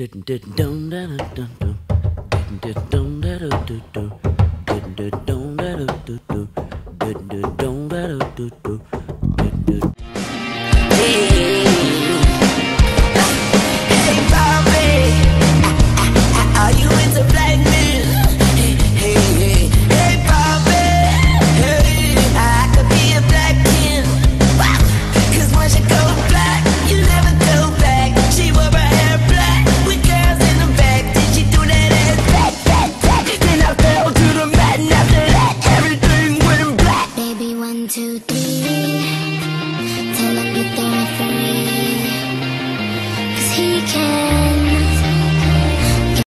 Didn't it don't that do do? Didn't it don't that do do? Didn't it don't that do do? Didn't it don't that do do? two, three.